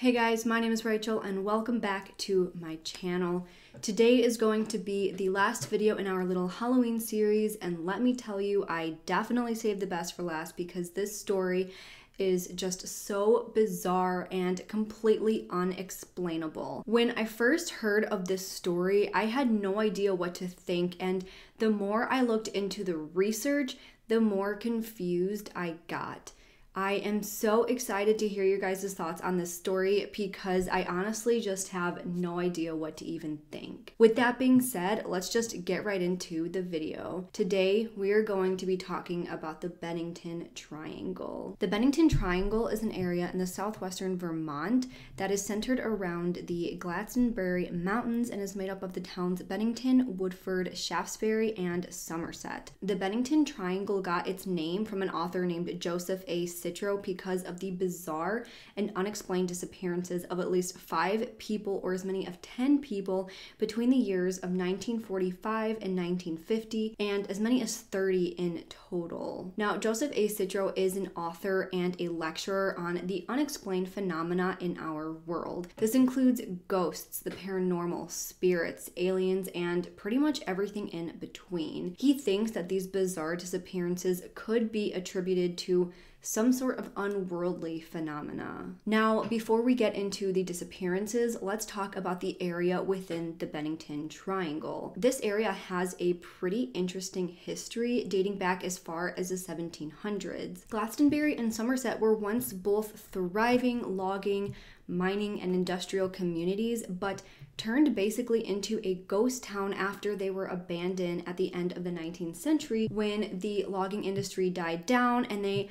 Hey guys, my name is Rachel and welcome back to my channel. Today is going to be the last video in our little Halloween series and let me tell you, I definitely saved the best for last because this story is just so bizarre and completely unexplainable. When I first heard of this story, I had no idea what to think, and the more I looked into the research, the more confused I got. I am so excited to hear your guys' thoughts on this story because I honestly just have no idea what to even think. With that being said, let's just get right into the video. Today, we are going to be talking about the Bennington Triangle. The Bennington Triangle is an area in the southwestern Vermont that is centered around the Glastenbury Mountains and is made up of the towns Bennington, Woodford, Shaftsbury, and Somerset. The Bennington Triangle got its name from an author named Joseph A. Citro because of the bizarre and unexplained disappearances of at least five people or as many of 10 people between the years of 1945 and 1950, and as many as 30 in total. Now, Joseph A. Citro is an author and a lecturer on the unexplained phenomena in our world. This includes ghosts, the paranormal, spirits, aliens, and pretty much everything in between. He thinks that these bizarre disappearances could be attributed to some sort of unworldly phenomena. Now, before we get into the disappearances, let's talk about the area within the Bennington Triangle. This area has a pretty interesting history dating back as far as the 1700s. Glastenbury and Somerset were once both thriving logging, mining, and industrial communities, but turned basically into a ghost town after they were abandoned at the end of the 19th century when the logging industry died down and they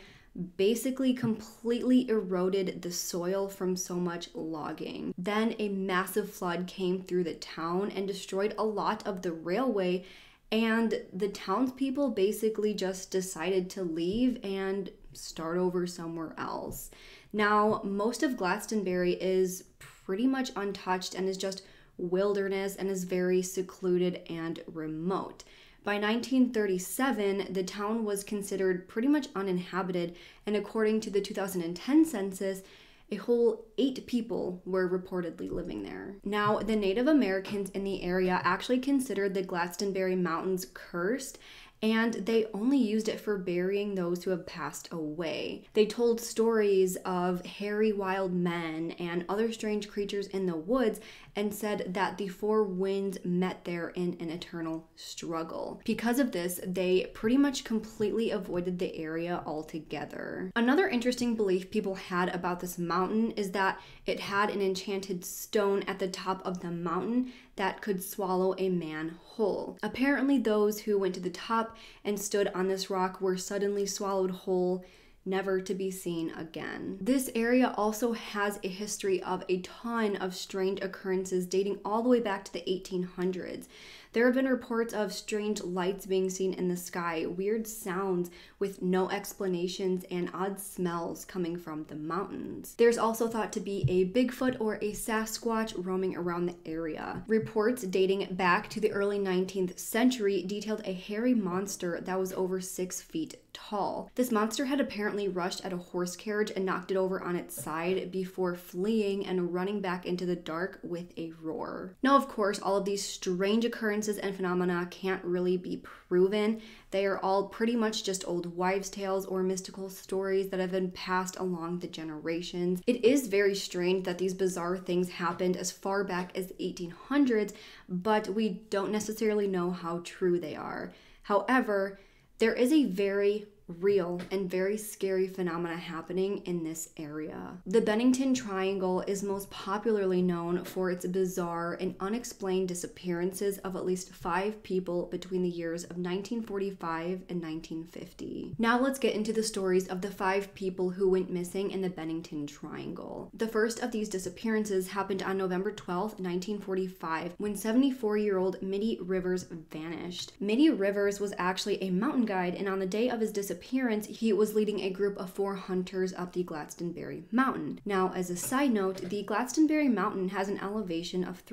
basically completely eroded the soil from so much logging. Then a massive flood came through the town and destroyed a lot of the railway, and the townspeople basically just decided to leave and start over somewhere else. Now, most of Glastenbury is pretty much untouched and is just wilderness and is very secluded and remote. By 1937, the town was considered pretty much uninhabited, and according to the 2010 census, a whole eight people were reportedly living there. Now, the Native Americans in the area actually considered the Glastenbury Mountains cursed and they only used it for burying those who have passed away. They told stories of hairy wild men and other strange creatures in the woods and said that the four winds met there in an eternal struggle. Because of this, they pretty much completely avoided the area altogether. Another interesting belief people had about this mountain is that it had an enchanted stone at the top of the mountain that could swallow a man whole. Apparently, those who went to the top and stood on this rock were suddenly swallowed whole never to be seen again. This area also has a history of a ton of strange occurrences dating all the way back to the 1800s. There have been reports of strange lights being seen in the sky, weird sounds with no explanations, and odd smells coming from the mountains. There's also thought to be a Bigfoot or a Sasquatch roaming around the area. Reports dating back to the early 19th century detailed a hairy monster that was over six feet tall. This monster had apparently rushed at a horse carriage and knocked it over on its side before fleeing and running back into the dark with a roar. Now, of course, all of these strange occurrences and phenomena can't really be proven. They are all pretty much just old wives' tales or mystical stories that have been passed along the generations. It is very strange that these bizarre things happened as far back as the 1800s, but we don't necessarily know how true they are. However, there is a very real and very scary phenomena happening in this area. The Bennington Triangle is most popularly known for its bizarre and unexplained disappearances of at least five people between the years of 1945 and 1950. Now let's get into the stories of the five people who went missing in the Bennington Triangle. The first of these disappearances happened on November 12, 1945, when 74 year old Middie Rivers vanished. Middie Rivers was actually a mountain guide, and on the day of his disappearance, he was leading a group of four hunters up the Glastenbury Mountain. Now, as a side note, the Glastenbury Mountain has an elevation of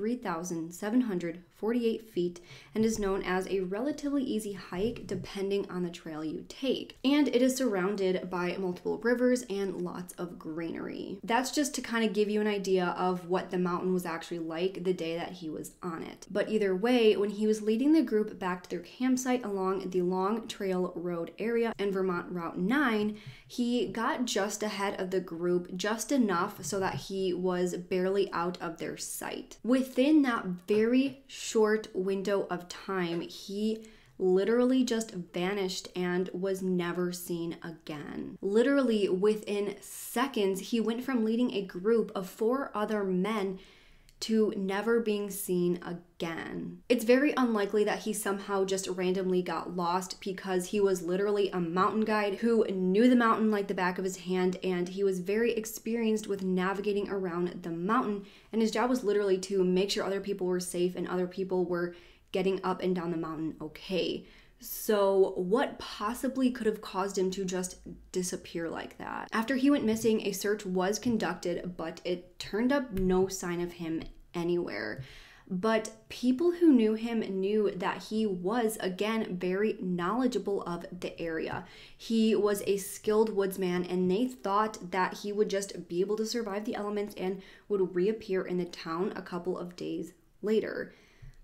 3,748 feet and is known as a relatively easy hike depending on the trail you take. And it is surrounded by multiple rivers and lots of greenery. That's just to kind of give you an idea of what the mountain was actually like the day that he was on it. But either way, when he was leading the group back to their campsite along the Long Trail Road area and Vermont Route 9, he got just ahead of the group, just enough so that he was barely out of their sight. Within that very short window of time, he literally just vanished and was never seen again. Literally within seconds, he went from leading a group of four other men to never being seen again. It's very unlikely that he somehow just randomly got lost because he was literally a mountain guide who knew the mountain like the back of his hand and he was very experienced with navigating around the mountain. And his job was literally to make sure other people were safe and other people were getting up and down the mountain okay. So, what possibly could have caused him to just disappear like that? After he went missing, a search was conducted, but it turned up no sign of him anywhere. But people who knew him knew that he was, again, very knowledgeable of the area. He was a skilled woodsman, and they thought that he would just be able to survive the elements and would reappear in the town a couple of days later.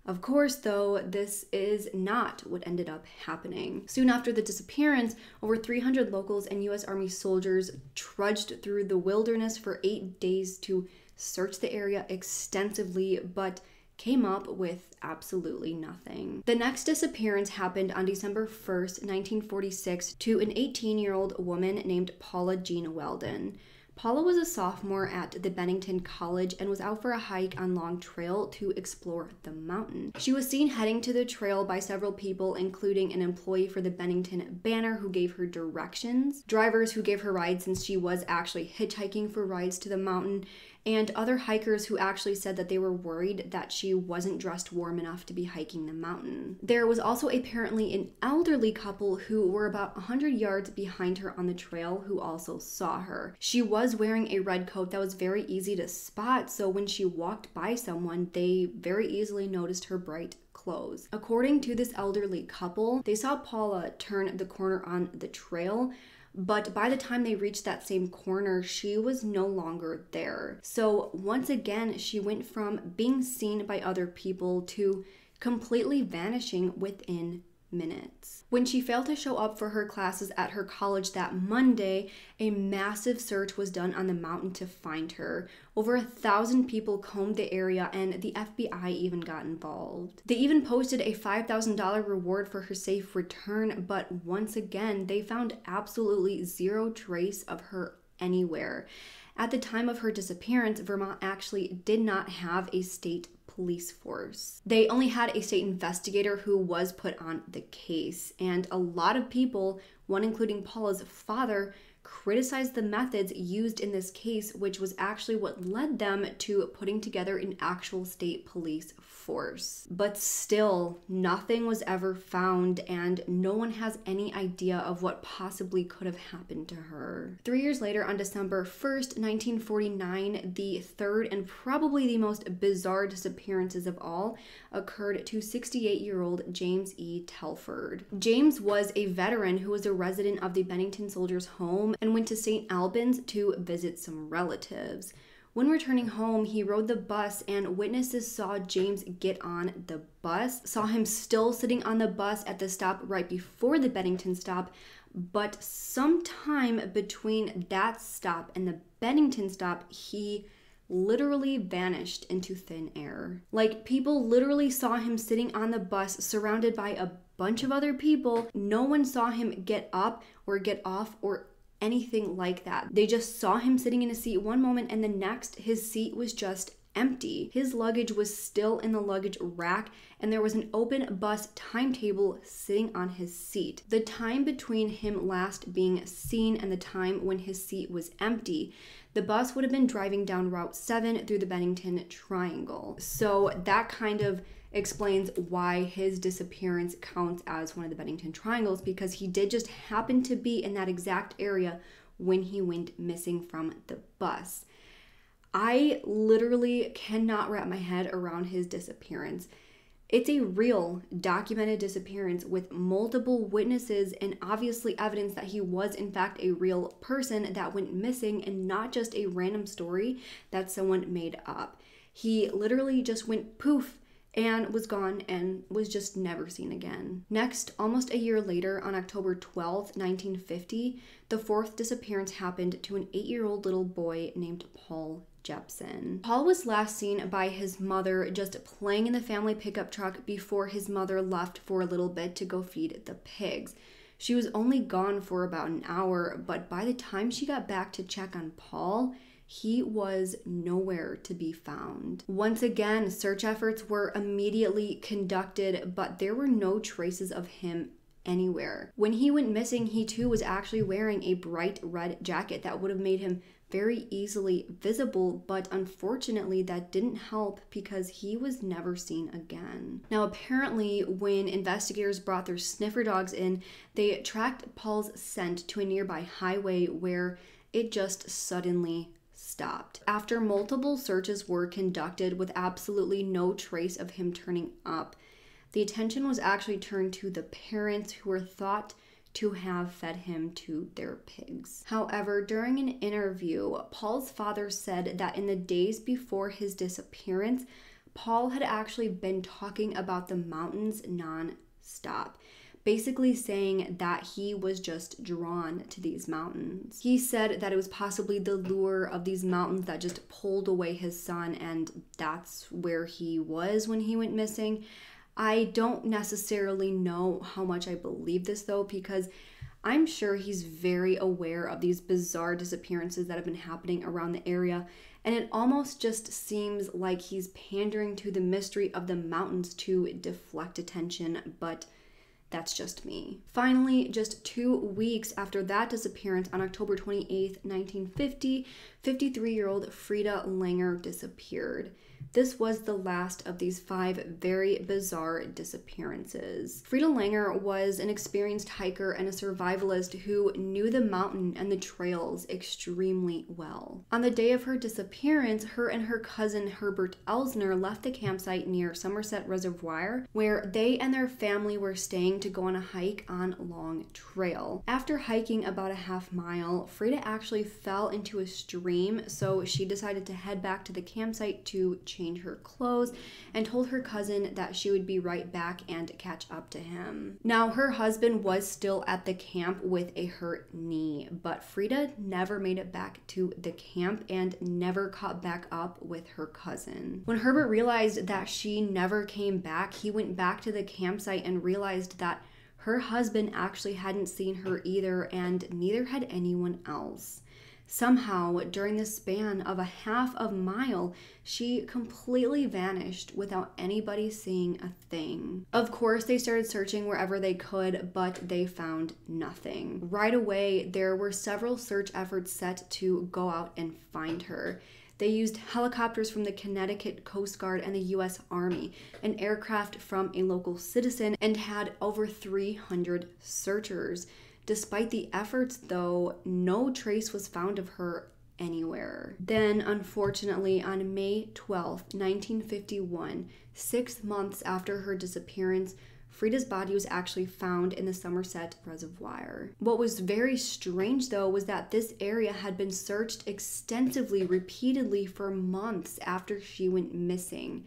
Of course, though, this is not what ended up happening. Soon after the disappearance, over 300 locals and US Army soldiers trudged through the wilderness for eight days to search the area extensively, but came up with absolutely nothing. The next disappearance happened on December 1st, 1946, to an 18 year old woman named Paula Jean Weldon. Paula was a sophomore at the Bennington College and was out for a hike on Long Trail to explore the mountain. She was seen heading to the trail by several people, including an employee for the Bennington Banner who gave her directions, drivers who gave her rides since she was actually hitchhiking for rides to the mountain, and other hikers who actually said that they were worried that she wasn't dressed warm enough to be hiking the mountain. There was also apparently an elderly couple who were about 100 yards behind her on the trail who also saw her. She was wearing a red coat that was very easy to spot, so when she walked by someone, they very easily noticed her bright clothes. According to this elderly couple, they saw Paula turn the corner on the trail but by the time they reached that same corner, she was no longer there. So once again, she went from being seen by other people to completely vanishing within minutes. When she failed to show up for her classes at her college that Monday, a massive search was done on the mountain to find her. Over a thousand people combed the area, and the FBI even got involved. They even posted a $5,000 reward for her safe return, but once again, they found absolutely zero trace of her anywhere. At the time of her disappearance, Vermont actually did not have a state police force. They only had a state investigator who was put on the case, and a lot of people, one including Paula's father, criticized the methods used in this case, which was actually what led them to putting together an actual state police force. But still, nothing was ever found, and no one has any idea of what possibly could have happened to her. Three years later, on December 1st, 1949, the third and probably the most bizarre disappearances of all occurred to 68 year old James E. Telford. James was a veteran who was a resident of the Bennington Soldiers' Home and went to St. Albans to visit some relatives. When returning home, he rode the bus, and witnesses saw James get on the bus, saw him still sitting on the bus at the stop right before the Bennington stop. But sometime between that stop and the Bennington stop, he literally vanished into thin air. Like, people literally saw him sitting on the bus surrounded by a bunch of other people. No one saw him get up or get off or anything like that. They just saw him sitting in a seat one moment and the next his seat was just empty. His luggage was still in the luggage rack, and there was an open bus timetable sitting on his seat. The time between him last being seen and the time when his seat was empty, the bus would have been driving down Route 7 through the Bennington Triangle. So that kind of explains why his disappearance counts as one of the Bennington Triangles because he did just happen to be in that exact area when he went missing from the bus. I literally cannot wrap my head around his disappearance. It's a real documented disappearance with multiple witnesses and obviously evidence that he was, in fact, a real person that went missing and not just a random story that someone made up. He literally just went poof and was gone and was just never seen again. Next, almost a year later, on October 12, 1950, the fourth disappearance happened to an eight year old little boy named Paul Jepson. Paul was last seen by his mother just playing in the family pickup truck before his mother left for a little bit to go feed the pigs. She was only gone for about an hour, but by the time she got back to check on Paul, he was nowhere to be found. Once again, search efforts were immediately conducted, but there were no traces of him anywhere. When he went missing, he too was actually wearing a bright red jacket that would have made him very easily visible, but unfortunately, that didn't help because he was never seen again. Now, apparently, when investigators brought their sniffer dogs in, they tracked Paul's scent to a nearby highway where it just suddenly stopped. After multiple searches were conducted with absolutely no trace of him turning up, the attention was actually turned to the parents who were thought to have fed him to their pigs. However, during an interview, Paul's father said that in the days before his disappearance, Paul had actually been talking about the mountains non-stop basically saying that he was just drawn to these mountains. He said that it was possibly the lure of these mountains that just pulled away his son, and that's where he was when he went missing. I don't necessarily know how much I believe this though, because I'm sure he's very aware of these bizarre disappearances that have been happening around the area, and it almost just seems like he's pandering to the mystery of the mountains to deflect attention, but that's just me. Finally, just two weeks after that disappearance on October 28, 1950, 53 year old Frieda Langer disappeared. This was the last of these five very bizarre disappearances. Frieda Langer was an experienced hiker and a survivalist who knew the mountain and the trails extremely well. On the day of her disappearance, her and her cousin Herbert Elsner left the campsite near Somerset Reservoir, where they and their family were staying to go on a hike on Long Trail. After hiking about a half mile, Frieda actually fell into a stream, so she decided to head back to the campsite to change her clothes and told her cousin that she would be right back and catch up to him. Now, her husband was still at the camp with a hurt knee, but Frida never made it back to the camp and never caught back up with her cousin. When Herbert realized that she never came back, he went back to the campsite and realized that her husband actually hadn't seen her either, and neither had anyone else. Somehow, during the span of a half of mile, she completely vanished without anybody seeing a thing. Of course, they started searching wherever they could, but they found nothing. Right away, there were several search efforts set to go out and find her. They used helicopters from the Connecticut Coast Guard and the US Army, an aircraft from a local citizen, and had over 300 searchers. Despite the efforts, though, no trace was found of her anywhere. Then, unfortunately, on May 12, 1951, six months after her disappearance, Frieda's body was actually found in the Somerset Reservoir. What was very strange, though, was that this area had been searched extensively, repeatedly for months after she went missing.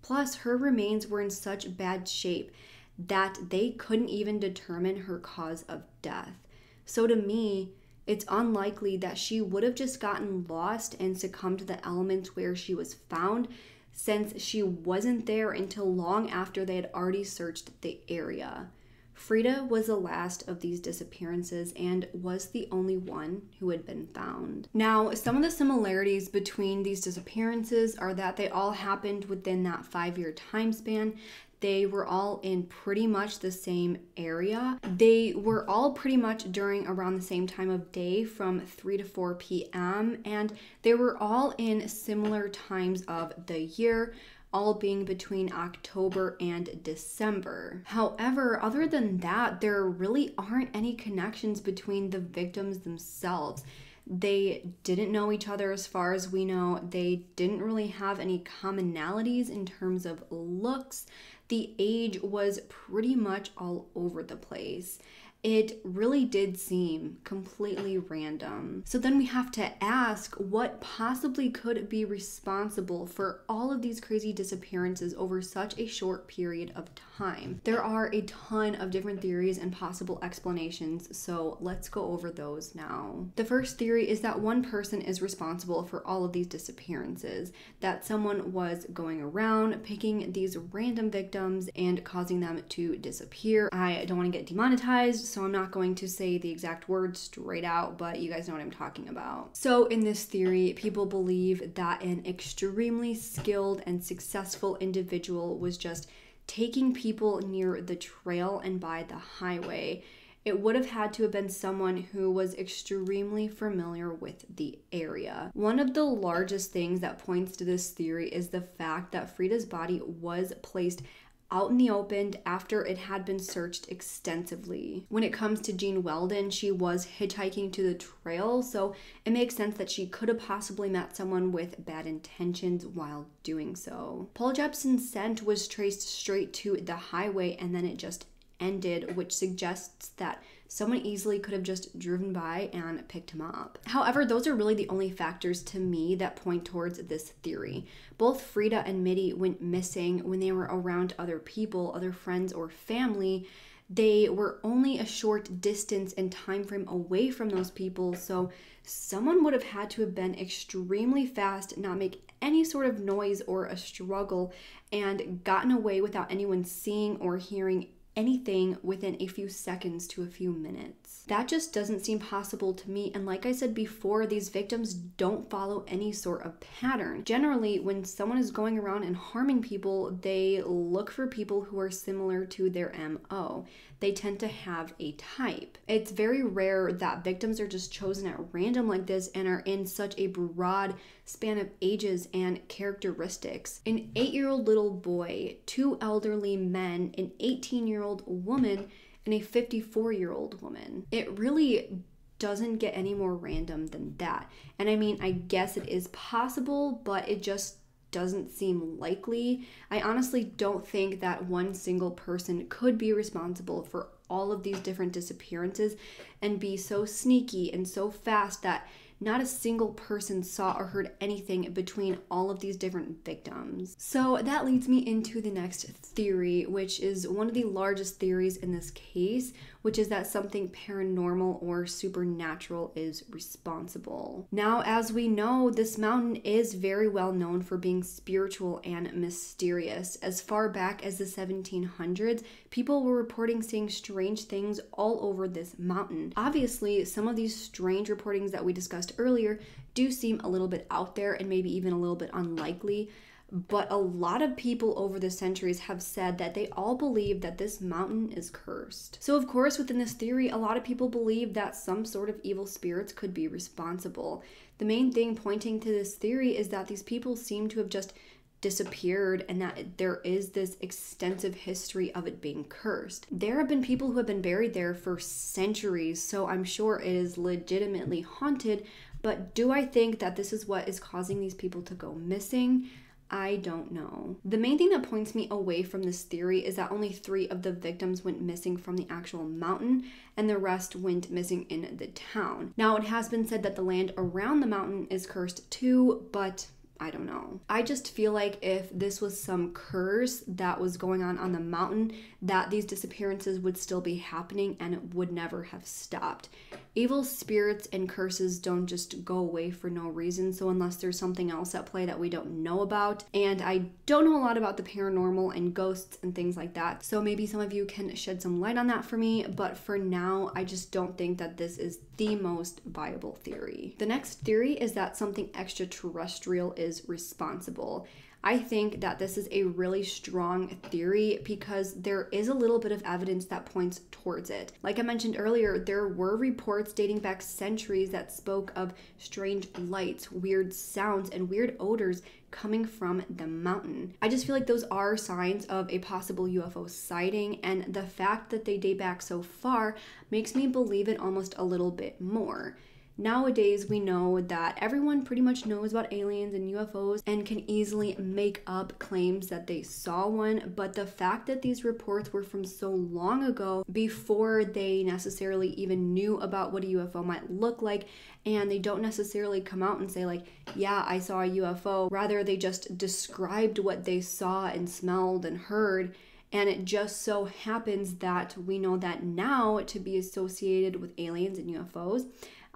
Plus, her remains were in such bad shape that they couldn't even determine her cause of death. So to me, it's unlikely that she would have just gotten lost and succumbed to the elements where she was found, since she wasn't there until long after they had already searched the area. Frieda was the last of these disappearances and was the only one who had been found. Now, some of the similarities between these disappearances are that they all happened within that five year time span. They were all in pretty much the same area. They were all pretty much during around the same time of day from 3 to 4 p.m. and they were all in similar times of the year. all being between October and December. However, other than that, there really aren't any connections between the victims themselves. They didn't know each other as far as we know. They didn't really have any commonalities in terms of looks. The age was pretty much all over the place it really did seem completely random. So then we have to ask what possibly could be responsible for all of these crazy disappearances over such a short period of time. There are a ton of different theories and possible explanations, so let's go over those now. The first theory is that one person is responsible for all of these disappearances, that someone was going around picking these random victims and causing them to disappear. I don't want to get demonetized so I'm not going to say the exact words straight out, but you guys know what I'm talking about. So, in this theory, people believe that an extremely skilled and successful individual was just taking people near the trail and by the highway. It would have had to have been someone who was extremely familiar with the area. One of the largest things that points to this theory is the fact that Frieda's body was placed out in the open after it had been searched extensively. When it comes to Jean Weldon, she was hitchhiking to the trail, so it makes sense that she could have possibly met someone with bad intentions while doing so. Paul Jepson's scent was traced straight to the highway and then it just ended, which suggests that someone easily could have just driven by and picked him up. However, those are really the only factors to me that point towards this theory. Both Frieda and Middie went missing when they were around other people, other friends, or family. They were only a short distance and time frame away from those people, so someone would have had to have been extremely fast, not make any sort of noise or a struggle, and gotten away without anyone seeing or hearing anything within a few seconds to a few minutes. That just doesn't seem possible to me. And like I said before, these victims don't follow any sort of pattern. Generally, when someone is going around and harming people, they look for people who are similar to their MO they tend to have a type. It's very rare that victims are just chosen at random like this and are in such a broad span of ages and characteristics. An eight year old little boy, two elderly men, an 18 year old woman, and a 54 year old woman. It really doesn't get any more random than that. And I mean, I guess it is possible, but it just doesn't seem likely. I honestly don't think that one single person could be responsible for all of these different disappearances and be so sneaky and so fast that not a single person saw or heard anything between all of these different victims. So that leads me into the next theory, which is one of the largest theories in this case, which is that something paranormal or supernatural is responsible. Now, as we know, this mountain is very well known for being spiritual and mysterious. As far back as the 1700s, people were reporting seeing strange things all over this mountain. Obviously, some of these strange reportings that we discussed earlier do seem a little bit out there and maybe even a little bit unlikely. But a lot of people over the centuries have said that they all believe that this mountain is cursed. So, of course, within this theory, a lot of people believe that some sort of evil spirits could be responsible. The main thing pointing to this theory is that these people seem to have just disappeared and that there is this extensive history of it being cursed. There have been people who have been buried there for centuries, so I'm sure it is legitimately haunted. But do I think that this is what is causing these people to go missing? I don't know. The main thing that points me away from this theory is that only three of the victims went missing from the actual mountain and the rest went missing in the town. Now, it has been said that the land around the mountain is cursed too, but I don't know. I just feel like if this was some curse that was going on on the mountain, that these disappearances would still be happening and it would never have stopped. Evil spirits and curses don't just go away for no reason, so unless there's something else at play that we don't know about, and I don't know a lot about the paranormal and ghosts and things like that, so maybe some of you can shed some light on that for me, but for now, I just don't think that this is the most viable theory. The next theory is that something extraterrestrial is responsible. I think that this is a really strong theory because there is a little bit of evidence that points towards it. Like I mentioned earlier, there were reports dating back centuries that spoke of strange lights, weird sounds, and weird odors coming from the mountain. I just feel like those are signs of a possible UFO sighting, and the fact that they date back so far makes me believe it almost a little bit more. Nowadays, we know that everyone pretty much knows about aliens and UFOs and can easily make up claims that they saw one, but the fact that these reports were from so long ago, before they necessarily even knew about what a UFO might look like, and they don't necessarily come out and say, like, yeah, I saw a UFO. Rather, they just described what they saw and smelled and heard. And it just so happens that we know that now to be associated with aliens and UFOs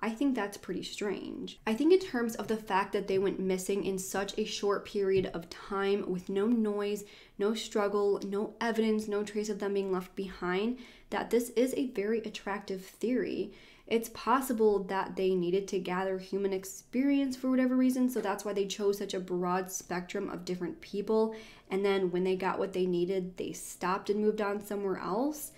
I think that's pretty strange. I think, in terms of the fact that they went missing in such a short period of time with no noise, no struggle, no evidence, no trace of them being left behind, that this is a very attractive theory. It's possible that they needed to gather human experience for whatever reason, so that's why they chose such a broad spectrum of different people. And then when they got what they needed, they stopped and moved on somewhere else.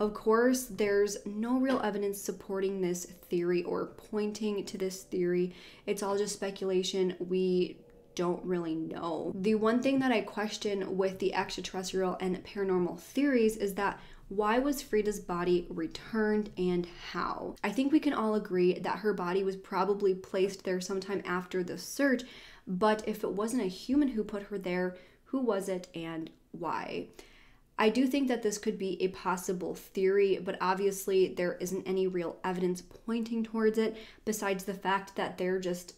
Of course, there's no real evidence supporting this theory or pointing to this theory. It's all just speculation. We don't really know. The one thing that I question with the extraterrestrial and paranormal theories is that why was Frieda's body returned and how? I think we can all agree that her body was probably placed there sometime after the search, but if it wasn't a human who put her there, who was it and why? I do think that this could be a possible theory, but obviously there isn't any real evidence pointing towards it besides the fact that there just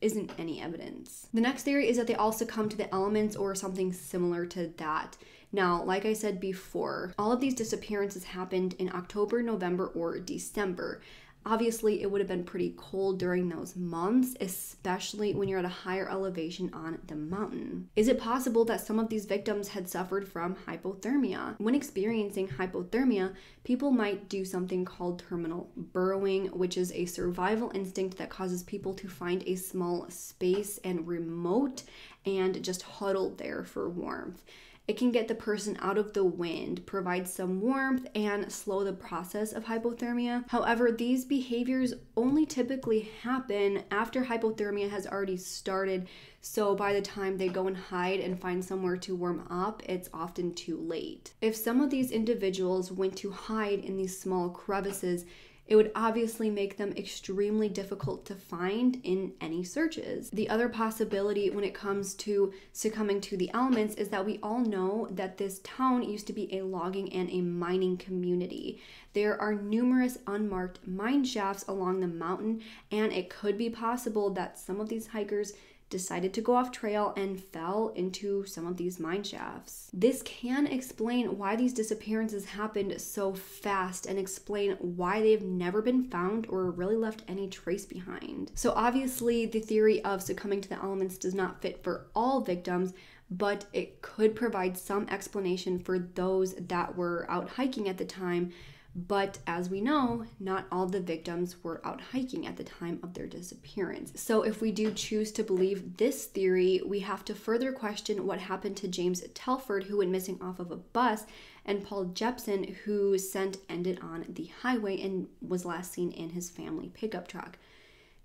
isn't any evidence. The next theory is that they all succumb to the elements or something similar to that. Now, like I said before, all of these disappearances happened in October, November, or December. Obviously, it would have been pretty cold during those months, especially when you're at a higher elevation on the mountain. Is it possible that some of these victims had suffered from hypothermia? When experiencing hypothermia, people might do something called terminal burrowing, which is a survival instinct that causes people to find a small space and remote and just huddle there for warmth. It can get the person out of the wind, provide some warmth, and slow the process of hypothermia. However, these behaviors only typically happen after hypothermia has already started. So by the time they go and hide and find somewhere to warm up, it's often too late. If some of these individuals went to hide in these small crevices, it would obviously make them extremely difficult to find in any searches. The other possibility when it comes to succumbing to the elements is that we all know that this town used to be a logging and a mining community. There are numerous unmarked mine shafts along the mountain, and it could be possible that some of these hikers decided to go off trail and fell into some of these mine shafts. This can explain why these disappearances happened so fast and explain why they've never been found or really left any trace behind. So, obviously, the theory of succumbing to the elements does not fit for all victims, but it could provide some explanation for those that were out hiking at the time but as we know, not all the victims were out hiking at the time of their disappearance. So, if we do choose to believe this theory, we have to further question what happened to James Telford, who went missing off of a bus, and Paul Jepson, whose scent ended on the highway and was last seen in his family pickup truck.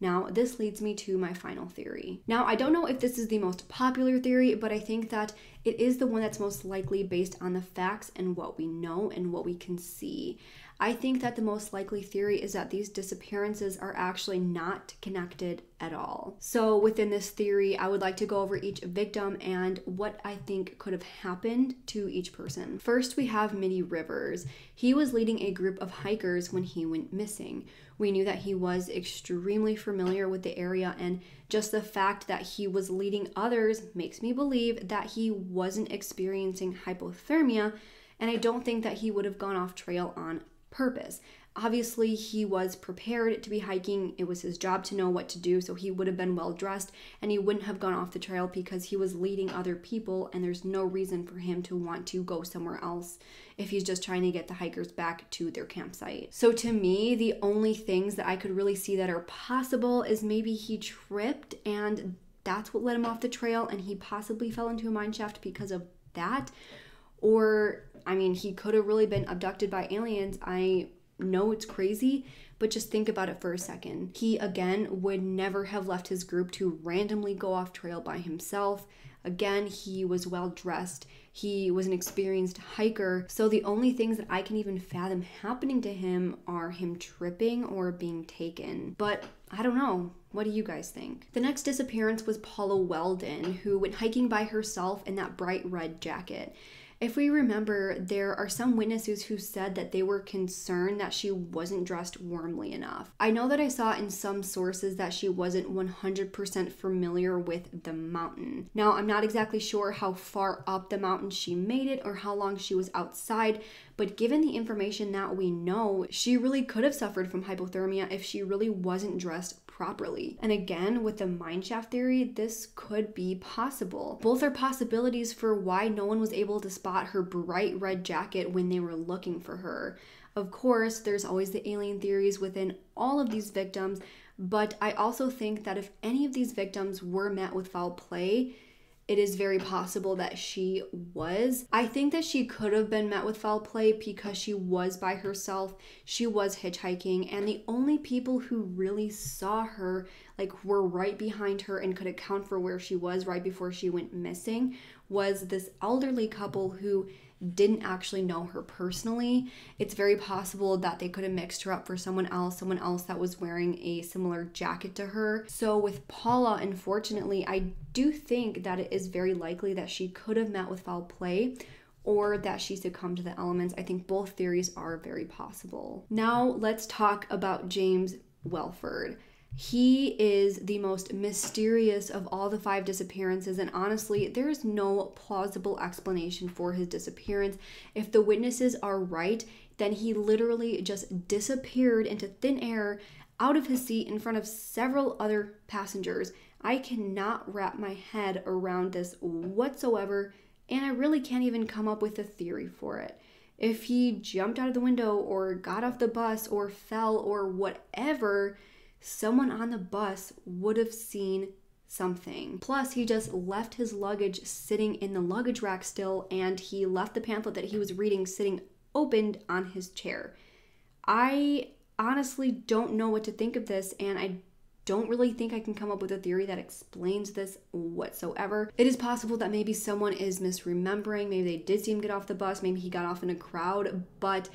Now, this leads me to my final theory. Now, I don't know if this is the most popular theory, but I think that it is the one that's most likely based on the facts and what we know and what we can see. I think that the most likely theory is that these disappearances are actually not connected at all. So, within this theory, I would like to go over each victim and what I think could have happened to each person. First, we have Middie Rivers. He was leading a group of hikers when he went missing. We knew that he was extremely familiar with the area, and just the fact that he was leading others makes me believe that he wasn't experiencing hypothermia. And I don't think that he would have gone off trail on purpose. Obviously, he was prepared to be hiking. It was his job to know what to do, so he would have been well dressed and he wouldn't have gone off the trail because he was leading other people, and there's no reason for him to want to go somewhere else if he's just trying to get the hikers back to their campsite. So, to me, the only things that I could really see that are possible is maybe he tripped and that's what led him off the trail and he possibly fell into a mine shaft because of that. Or, I mean, he could have really been abducted by aliens. I know it's crazy, but just think about it for a second. He, again, would never have left his group to randomly go off trail by himself. Again, he was well dressed. He was an experienced hiker. So the only things that I can even fathom happening to him are him tripping or being taken. But I don't know. What do you guys think? The next disappearance was Paula Weldon, who went hiking by herself in that bright red jacket. If we remember, there are some witnesses who said that they were concerned that she wasn't dressed warmly enough. I know that I saw in some sources that she wasn't 100% familiar with the mountain. Now, I'm not exactly sure how far up the mountain she made it or how long she was outside, but given the information that we know, she really could have suffered from hypothermia if she really wasn't dressed properly. And again, with the mineshaft theory, this could be possible. Both are possibilities for why no one was able to spot her bright red jacket when they were looking for her. Of course, there's always the alien theories within all of these victims, but I also think that if any of these victims were met with foul play, it is very possible that she was. I think that she could have been met with foul play because she was by herself. She was hitchhiking, and the only people who really saw her, like, were right behind her and could account for where she was right before she went missing was this elderly couple who didn't actually know her personally. It's very possible that they could have mixed her up for someone else, someone else that was wearing a similar jacket to her. So, with Paula, unfortunately, I do think that it is very likely that she could have met with foul play or that she succumbed to the elements. I think both theories are very possible. Now, let's talk about James Welford. He is the most mysterious of all the five disappearances, and honestly, there is no plausible explanation for his disappearance. If the witnesses are right, then he literally just disappeared into thin air out of his seat in front of several other passengers. I cannot wrap my head around this whatsoever, and I really can't even come up with a theory for it. If he jumped out of the window or got off the bus or fell or whatever, someone on the bus would have seen something. Plus, he just left his luggage sitting in the luggage rack still, and he left the pamphlet that he was reading sitting opened on his chair. I honestly don't know what to think of this, and I don't really think I can come up with a theory that explains this whatsoever. It is possible that maybe someone is misremembering, maybe they did see him get off the bus, maybe he got off in a crowd, but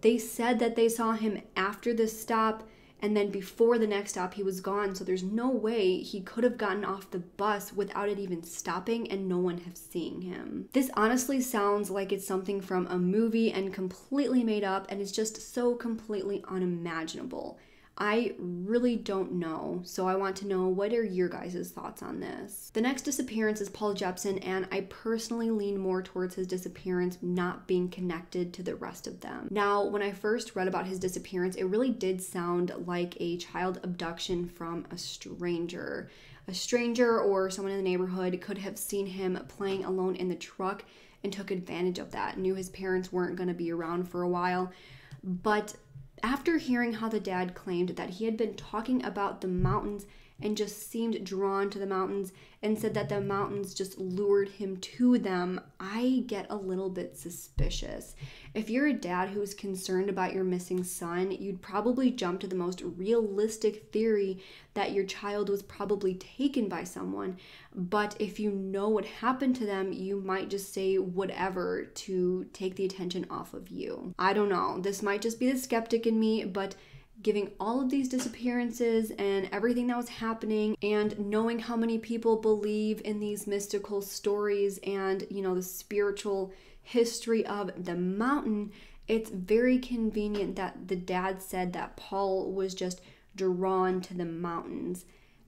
they said that they saw him after the stop and then before the next stop he was gone. So there's no way he could have gotten off the bus without it even stopping and no one have seen him. This honestly sounds like it's something from a movie and completely made up and it's just so completely unimaginable I really don't know, so I want to know what are your guys' thoughts on this. The next disappearance is Paul Jepson, and I personally lean more towards his disappearance not being connected to the rest of them. Now, when I first read about his disappearance, it really did sound like a child abduction from a stranger. A stranger or someone in the neighborhood could have seen him playing alone in the truck and took advantage of that, knew his parents weren't going to be around for a while. But after hearing how the dad claimed that he had been talking about the mountains and just seemed drawn to the mountains and said that the mountains just lured him to them, I get a little bit suspicious. If you're a dad who's concerned about your missing son, you'd probably jump to the most realistic theory that your child was probably taken by someone. But if you know what happened to them, you might just say whatever to take the attention off of you. I don't know. This might just be the skeptic in me, but giving all of these disappearances and everything that was happening and knowing how many people believe in these mystical stories and you know the spiritual history of the mountain, it's very convenient that the dad said that Paul was just drawn to the mountains.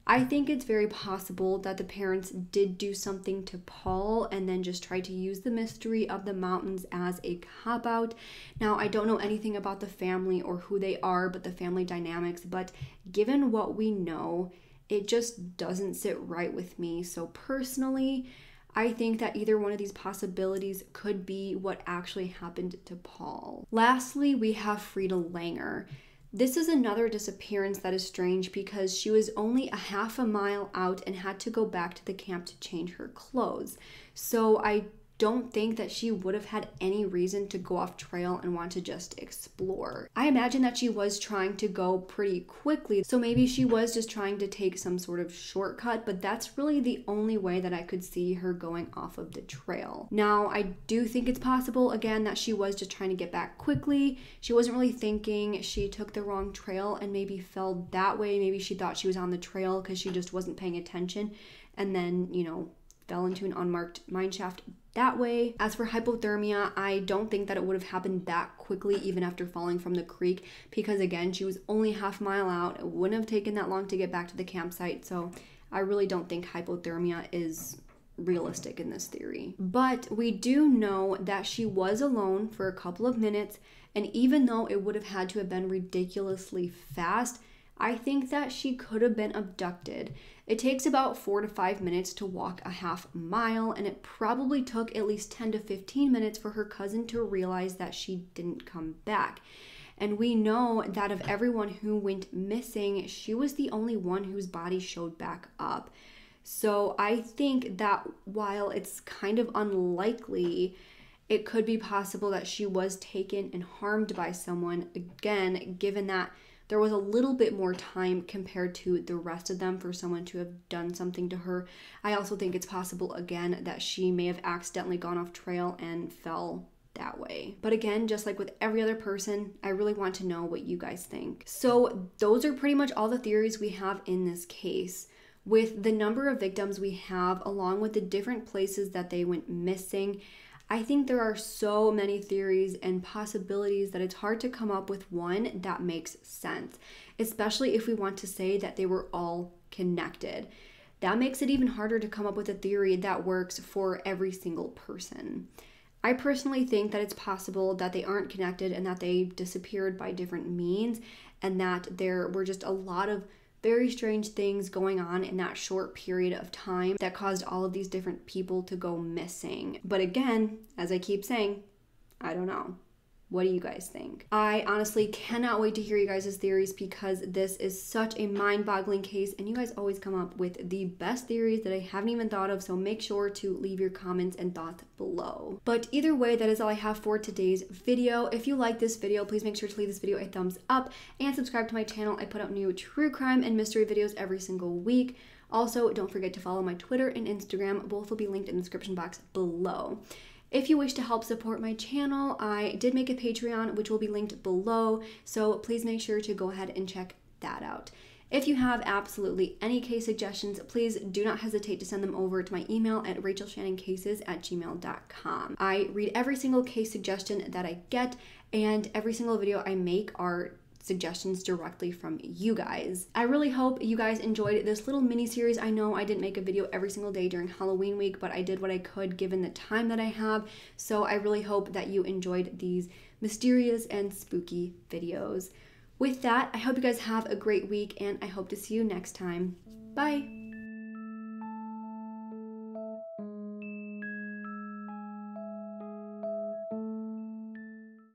I think it's very possible that the parents did do something to Paul and then just tried to use the mystery of the mountains as a cop out. Now, I don't know anything about the family or who they are, but the family dynamics, but given what we know, it just doesn't sit right with me. So, personally, I think that either one of these possibilities could be what actually happened to Paul. Lastly, we have Frieda Langer. This is another disappearance that is strange because she was only a half a mile out and had to go back to the camp to change her clothes. So I don't think that she would have had any reason to go off trail and want to just explore. I imagine that she was trying to go pretty quickly, so maybe she was just trying to take some sort of shortcut, but that's really the only way that I could see her going off of the trail. Now, I do think it's possible, again, that she was just trying to get back quickly. She wasn't really thinking she took the wrong trail and maybe fell that way. Maybe she thought she was on the trail because she just wasn't paying attention and then, you know, fell into an unmarked mine shaft that way. As for hypothermia, I don't think that it would have happened that quickly even after falling from the creek because again, she was only half mile out. It wouldn't have taken that long to get back to the campsite. So I really don't think hypothermia is realistic in this theory. But we do know that she was alone for a couple of minutes and even though it would have had to have been ridiculously fast, I think that she could have been abducted. It takes about four to five minutes to walk a half mile, and it probably took at least 10 to 15 minutes for her cousin to realize that she didn't come back. And we know that of everyone who went missing, she was the only one whose body showed back up. So I think that while it's kind of unlikely, it could be possible that she was taken and harmed by someone. Again, given that there was a little bit more time compared to the rest of them for someone to have done something to her. I also think it's possible, again, that she may have accidentally gone off trail and fell that way. But again, just like with every other person, I really want to know what you guys think. So, those are pretty much all the theories we have in this case. With the number of victims we have, along with the different places that they went missing, I think there are so many theories and possibilities that it's hard to come up with one that makes sense, especially if we want to say that they were all connected. That makes it even harder to come up with a theory that works for every single person. I personally think that it's possible that they aren't connected and that they disappeared by different means, and that there were just a lot of very strange things going on in that short period of time that caused all of these different people to go missing. But again, as I keep saying, I don't know. What do you guys think? I honestly cannot wait to hear you guys' theories because this is such a mind boggling case, and you guys always come up with the best theories that I haven't even thought of. So make sure to leave your comments and thoughts below. But either way, that is all I have for today's video. If you like this video, please make sure to leave this video a thumbs up and subscribe to my channel. I put out new true crime and mystery videos every single week. Also, don't forget to follow my Twitter and Instagram. Both will be linked in the description box below. If you wish to help support my channel, I did make a Patreon, which will be linked below, so please make sure to go ahead and check that out. If you have absolutely any case suggestions, please do not hesitate to send them over to my email at rachelshannoncases at gmail.com. I read every single case suggestion that I get, and every single video I make are suggestions directly from you guys. I really hope you guys enjoyed this little mini series. I know I didn't make a video every single day during Halloween week, but I did what I could given the time that I have. So I really hope that you enjoyed these mysterious and spooky videos. With that, I hope you guys have a great week and I hope to see you next time. Bye!